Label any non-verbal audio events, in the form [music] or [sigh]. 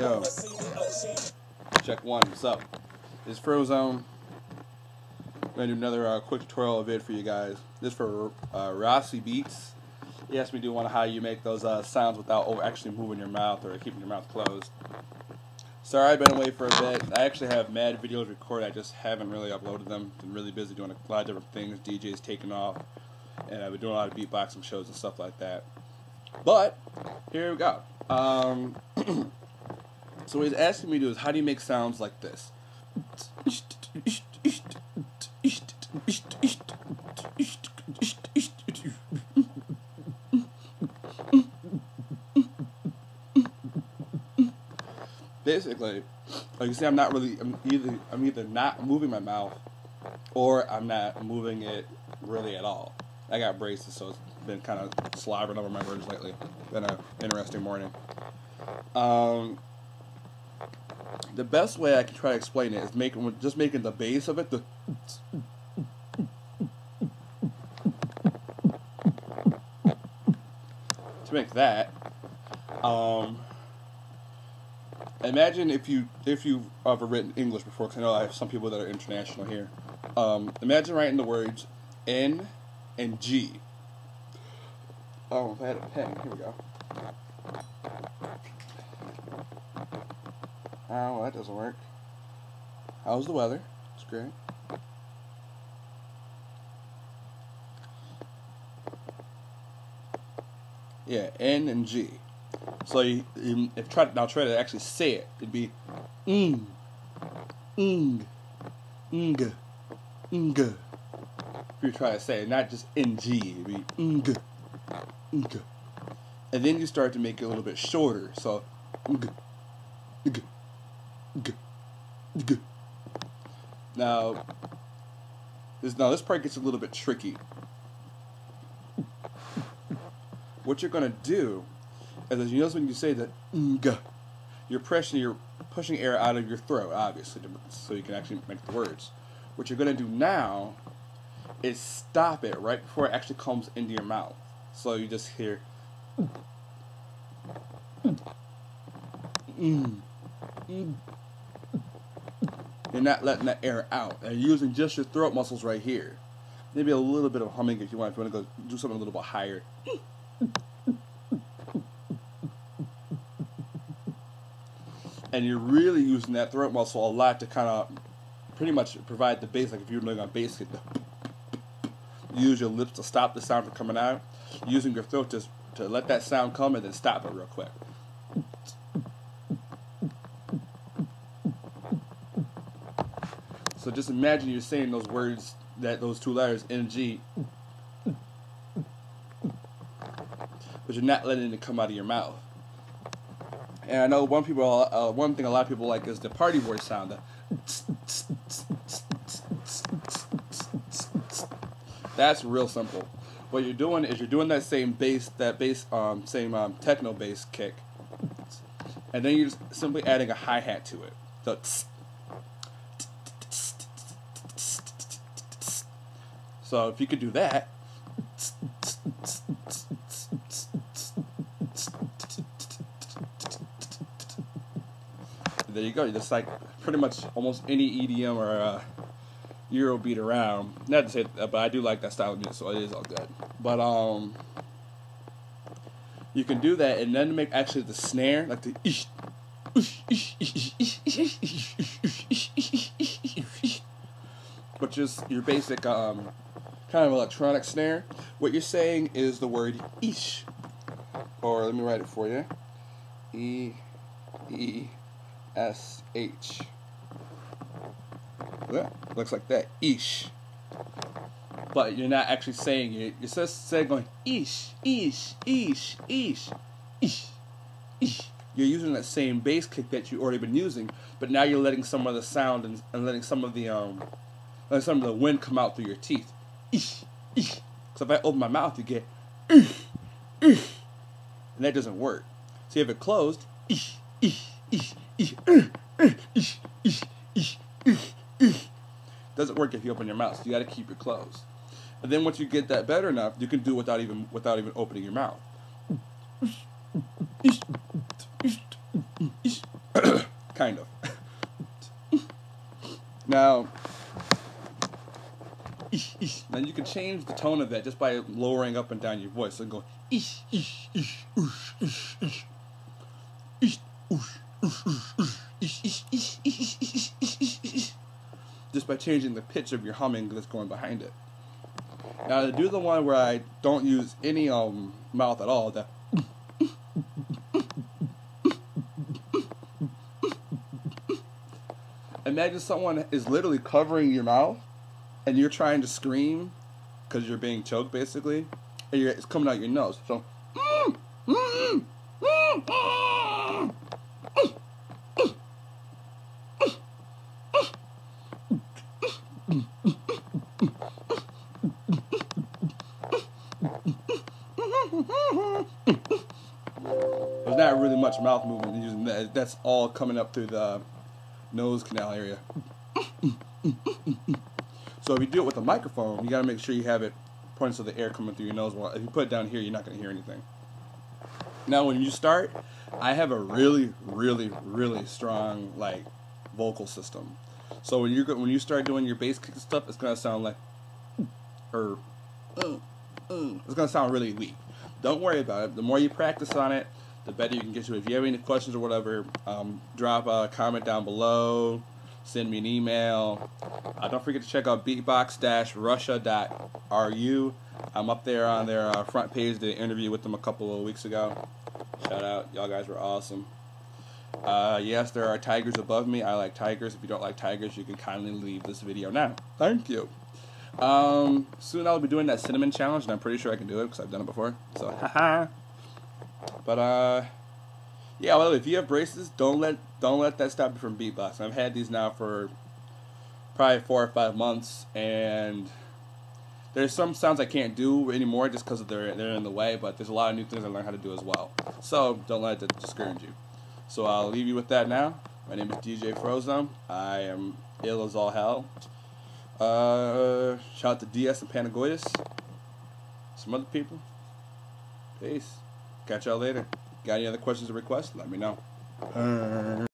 Yo. Check one. What's up? It's Frozone. I'm gonna do another uh, quick tutorial vid for you guys. This for uh, Rossi Beats. He asked me to do one on how you make those uh, sounds without actually moving your mouth or keeping your mouth closed. Sorry I've been away for a bit. I actually have mad videos recorded. I just haven't really uploaded them. Been really busy doing a lot of different things. DJ's taking off, and I've been doing a lot of beatboxing shows and stuff like that. But here we go. Um, [clears throat] so what he's asking me to do is how do you make sounds like this? Basically, like you see, I'm not really. I'm either. I'm either not moving my mouth, or I'm not moving it really at all. I got braces, so it's been kind of slobbering over my words lately. Been an interesting morning. Um, the best way I can try to explain it is making just making the base of it the. To make that, um, imagine if you if you've ever written English before, because I know I have some people that are international here. Um, imagine writing the words N and G. Oh, I had a pen, here we go. Oh, that doesn't work. How's the weather? It's great. Yeah, N and G. So you, you if try now try to actually say it, it'd be ng, ng, ng, ng. If you try to say not just ng, be ng, ng. And then you start to make it a little bit shorter. So ng, ng, ng, ng. Now this now this part gets a little bit tricky. What you're gonna do is as you notice when you say that ng, you're pressing you're pushing air out of your throat, obviously, so you can actually make the words. What you're gonna do now is stop it right before it actually comes into your mouth. So you just hear mm, mm. You're not letting that air out. And you're using just your throat muscles right here. Maybe a little bit of humming if you want. If you want to go do something a little bit higher. and you're really using that throat muscle a lot to kind of pretty much provide the bass. Like if you're doing on bass hit, use your lips to stop the sound from coming out. Using your throat to to let that sound come and then stop it real quick. So just imagine you're saying those words, that those two letters, N G, but you're not letting it come out of your mouth. And I know one people, uh, one thing a lot of people like is the party voice sound. The that's real simple. What you're doing is you're doing that same bass, that bass, um, same um, techno bass kick, and then you're just simply adding a hi hat to it. So. So if you could do that, there you go. Just like pretty much almost any EDM or uh, Euro beat around. Not to say that, but I do like that style of music, so it is all good. But um, you can do that, and then make actually the snare, like the ish, but just your basic um, kind of electronic snare. What you're saying is the word ish, or let me write it for you. E E S H. Yeah, looks like that. Ish. But you're not actually saying it. You're just saying going ish, ish, ish, ish, ish, ish. You're using that same bass kick that you already been using, but now you're letting some of the sound and, and letting some of the um, letting some of the wind come out through your teeth. Ish, ish. So if I open my mouth, you get ish, ish, and that doesn't work. So you have it closed. Ish, ish, ish, ish, ish, ish, ish, ish. Doesn't work if you open your mouth. So you got to keep it closed. And then once you get that better enough, you can do it without even without even opening your mouth. [coughs] kind of. [coughs] now, then you can change the tone of that just by lowering up and down your voice and going ish ish ish ish ish ish ish ish ish ish ish ish ish ish just by changing the pitch of your humming that's going behind it. Now to do the one where I don't use any um mouth at all, that imagine someone is literally covering your mouth and you're trying to scream because you're being choked basically and it's coming out your nose so mm, mm, mm, there's really much mouth movement using that that's all coming up through the nose canal area. so if you do it with a microphone, you got to make sure you have it pointing to the air coming through your nose. Well, if you put it down here, you're not going to hear anything. Now, when you start, I have a really, really, really strong like vocal system. So when you when you start doing your bass kick stuff, it's gonna sound like, or, uh, uh, it's gonna sound really weak. Don't worry about it. The more you practice on it, the better you can get to it. If you have any questions or whatever, um, drop a comment down below. Send me an email. Uh, don't forget to check out beatbox-russia.ru. I'm up there on their uh, front page. The interview with them a couple of weeks ago. Shout out, y'all guys were awesome. Uh, yes, there are tigers above me. I like tigers. If you don't like tigers, you can kindly leave this video now. Thank you. Um, soon I'll be doing that cinnamon challenge, and I'm pretty sure I can do it because I've done it before. So, [laughs] haha. But uh, yeah. Well, if you have braces, don't let don't let that stop you from beatboxing. I've had these now for probably four or five months, and there's some sounds I can't do anymore just because they're they're in the way. But there's a lot of new things I learned how to do as well. So don't let it discourage you. So I'll leave you with that now. My name is DJ Frozone. I am ill as all hell. Uh, shout out to DS and Panagoides. Some other people. Peace. Catch y'all later. Got any other questions or requests? Let me know. Uh,